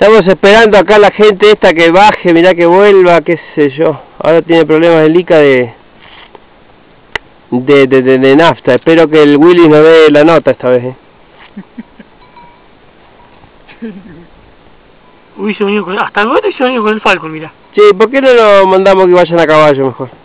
Estamos esperando acá la gente esta que baje, mirá que vuelva, qué sé yo. Ahora tiene problemas el ICA de, de, de, de, nafta. Espero que el Willy no dé la nota esta vez. ¿eh? Hubiese venido con, hasta el momento hubiese venido con el Falcon, mira. Sí, ¿por qué no lo mandamos que vayan a caballo mejor?